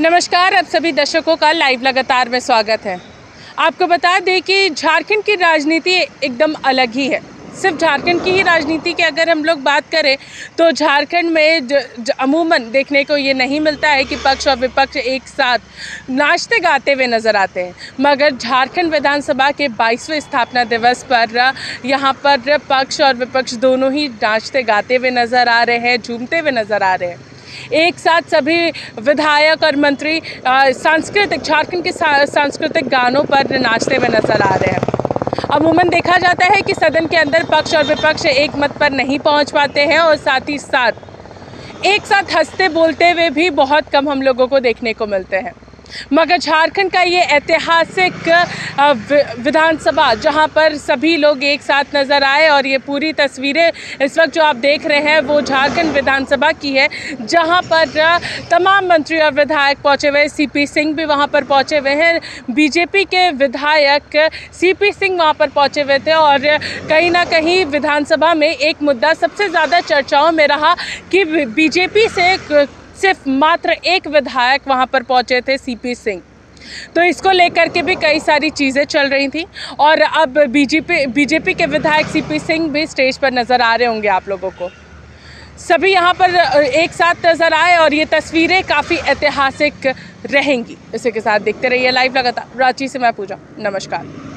नमस्कार, आप सभी दर्शकों का लाइव लगातार में स्वागत है। आपको बता दें कि झारखंड की राजनीति एकदम अलग ही है। सिर्फ़ झारखंड की ही राजनीति की अगर हम लोग बात करें तो झारखंड में अमूमन देखने को ये नहीं मिलता है कि पक्ष और विपक्ष एक साथ नाचते गाते हुए नज़र आते हैं। मगर झारखंड विधानसभा के बाईसवें स्थापना दिवस पर, यहाँ पर पक्ष और विपक्ष दोनों ही नाचते गाते हुए नज़र आ रहे हैं, झूमते हुए नज़र आ रहे हैं। एक साथ सभी विधायक और मंत्री सांस्कृतिक, झारखंड के सांस्कृतिक गानों पर नाचते हुए नज़र आ रहे हैं। अमूमन देखा जाता है कि सदन के अंदर पक्ष और विपक्ष एक मत पर नहीं पहुँच पाते हैं और साथ ही साथ, एक साथ हँसते बोलते हुए भी बहुत कम हम लोगों को देखने को मिलते हैं। मगर झारखंड का ये ऐतिहासिक विधानसभा, जहाँ पर सभी लोग एक साथ नज़र आए और ये पूरी तस्वीरें इस वक्त जो आप देख रहे हैं, वो झारखंड विधानसभा की है, जहाँ पर तमाम मंत्री और विधायक पहुँचे हुए सीपी सिंह भी वहाँ पर पहुँचे हुए हैं। बीजेपी के विधायक सीपी सिंह वहाँ पर पहुँचे हुए थे और कहीं ना कहीं विधानसभा में एक मुद्दा सबसे ज़्यादा चर्चाओं में रहा कि बीजेपी से सिर्फ़ मात्र एक विधायक वहाँ पर पहुँचे थे सीपी सिंह। तो इसको लेकर के भी कई सारी चीज़ें चल रही थी और अब बीजेपी बीजेपी के विधायक सीपी सिंह भी स्टेज पर नज़र आ रहे होंगे आप लोगों को। सभी यहाँ पर एक साथ नज़र आए और ये तस्वीरें काफ़ी ऐतिहासिक रहेंगी। इसी के साथ देखते रहिए लाइव लगातार। रांची से मैं पूजा। नमस्कार।